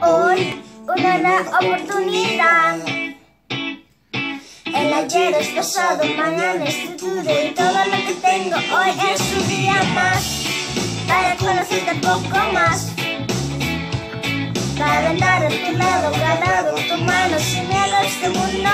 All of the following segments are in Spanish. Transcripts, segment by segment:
Hoy una gran oportunidad. El ayer es pasado, mañana es futuro y todo lo que tengo hoy es un día más para conocerte un poco más. Para andar a tu lado, ganado tu mano sin miedo este mundo.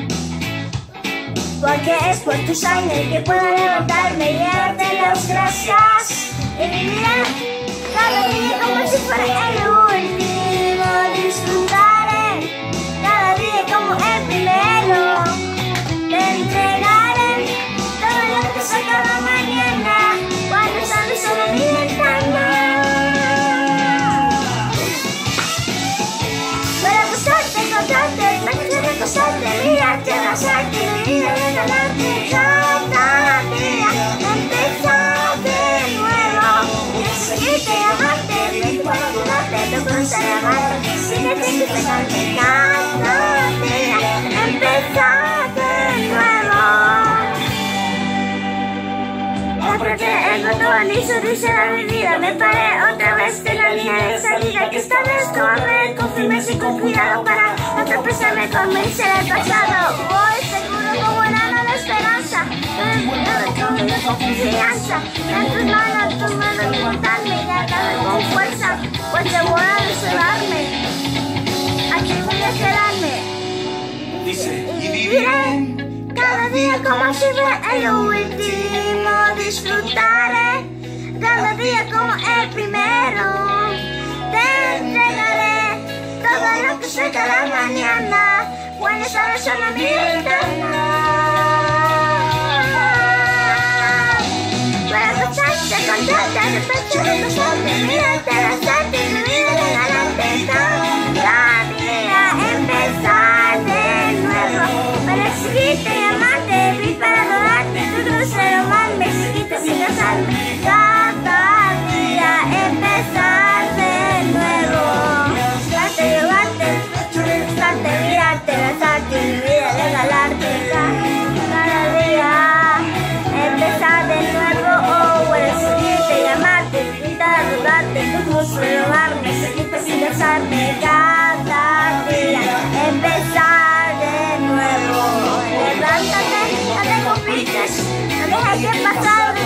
Porque es por tus años que puedo levantarme y darte las gracias. Y viviré cada día como si fuera el último amarte, de el mi vida Me paré otra vez de la línea de salida Que esta vez con con cuidado Para no tropezarme con mi ser pasado Voy seguro como enano de esperanza Con con confianza Dice, y viviré cada día como si fuera el último. Disfrutaré cada día como el primero. Te entregaré todo lo que soy cada mañana. Cuando solo solo mi ventana. Para gozarte, contarte, respetarte, besarte, mirarte, adorarte, tu crucero, amarme, seguirte sin casarme. Cada día, empezar de nuevo. Levántate, no te compliques, no dejes que pasado